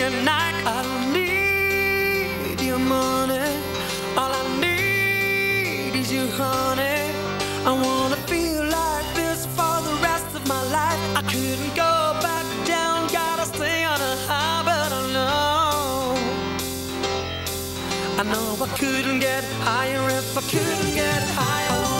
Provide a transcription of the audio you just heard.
your night. I don't need your money. All I need is your honey. I wanna feel like this for the rest of my life. I couldn't go back down, gotta stay on a high, but I know. I know I couldn't get higher if I couldn't get higher.